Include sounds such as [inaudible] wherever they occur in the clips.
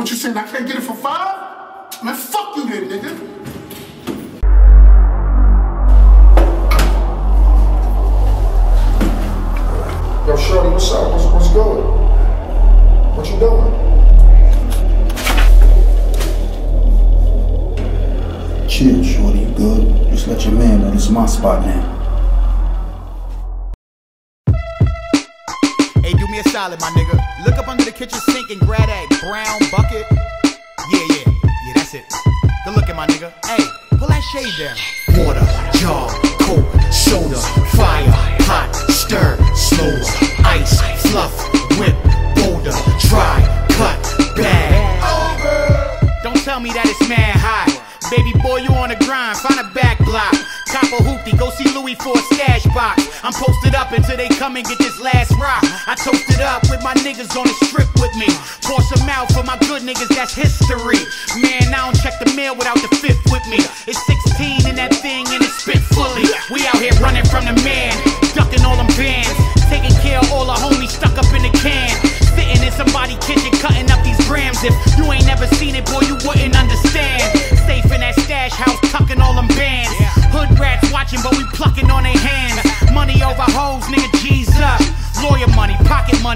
What you saying? I can't get it for five? Man, fuck you then, nigga. Yo, Shorty, what's up? What's, what's good? What you doing? Chill, shorty, you good? Just let your man know this is my spot now. Hey, do me a solid, my nigga. Look up under the kitchen sink and grab that brown bucket. Yeah, yeah, yeah, that's it. Good looking, my nigga. Hey, pull that shade down. Water, jar, coke, soda, fire, hot, stir, slow, ice, fluff, whip, boulder, dry, cut, bag. Don't tell me that it's mad high. Baby boy, you on the grind, find a Louis for a stash box. I'm posted up until they come and get this last rock. I toasted up with my niggas on the strip with me. Pour some out for my good niggas, that's history. Man, I don't check the mail without the fifth with me. It's 16 in that thing and it's spit fully. We out here running from the man, ducking all them bands.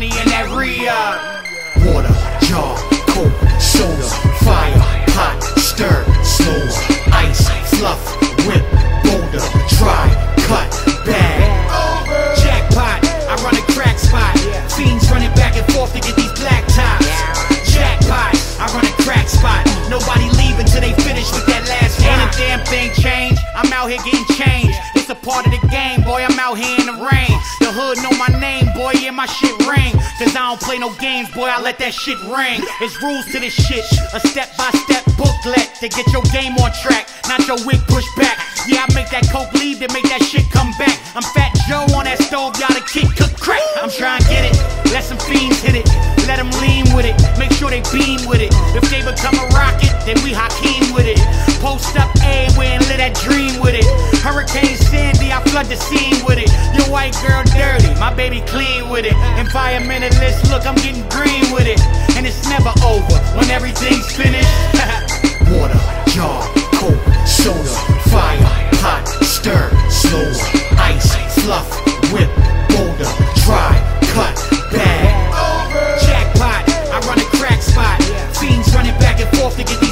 Money, and that up. Water, jar, coke, soda, fire, hot, stir, slow, ice, fluff, whip, boulder, dry, cut, bag. Jackpot, I run a crack spot. Fiends running back and forth to get these black tops. Jackpot, I run a crack spot. Nobody leaving till they finish with that last Ain't a damn thing changed. I'm out here getting changed. It's a part of the game, boy. I'm out here in the rain. Hood know my name, boy. Yeah, my shit ring. Cause I don't play no games, boy. I let that shit ring. It's rules to this shit. A step by step booklet to get your game on track. Not your wig pushed back. Yeah, I make that coke leave to make that shit come back. I'm Fat Joe on that stove, y'all the kid cook crack. I'm trying to get it. Let some fiends hit it. Let them lean with it. Make sure they beam with it. If they become a rocket, then we Hakeem with it. Post up A and live that dream with it. Hurricane Sandy, I flood the scene with it. Your white girl dirty, my baby clean with it. Environmentalist, look, I'm getting green with it. And it's never over when everything's finished. [laughs] Water, jar, coke, soda, fire, hot, stir, slow, ice, fluff, whip, boulder, dry, cut, bag. Jackpot, I run a crack spot. Fiends running back and forth to get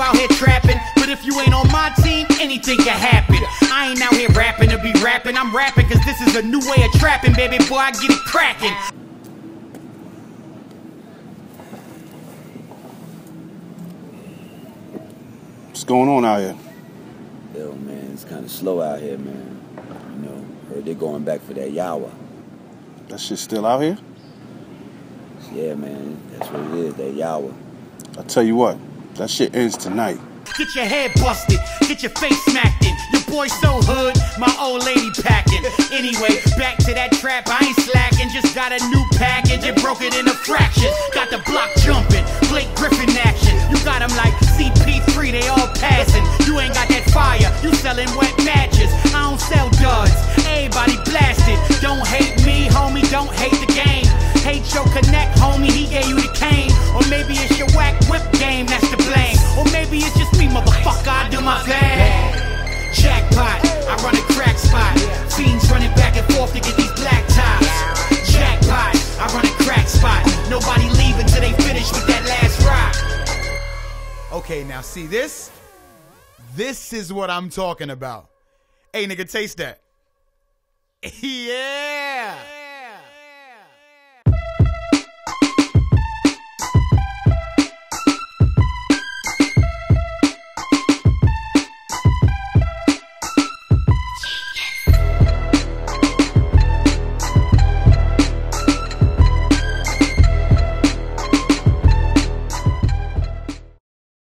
you out here trapping. But if you ain't on my team, anything can happen. I ain't out here rapping to be rapping. I'm rapping cause this is a new way of trapping, baby boy. I get it cracking. What's going on out here? Yo, man, it's kind of slow out here, man. You know, heard they're going back for that Yawa. That shit still out here? Yeah, man, that's what it is, that Yawa. I tell you what, that shit ends tonight. Get your head busted, get your face smacked in. Your boy so hood, my old lady packing. Anyway, back to that trap, I ain't slacking. Just got a new package and broke it into fractions. Got the block jumping, Blake Griffin action. You got 'em like CP3, they all passing. You ain't got that fire, you selling wet matches. Nobody leaving till they finish with that last. Okay, now see this? This is what I'm talking about. Hey, nigga, taste that. [laughs] yeah.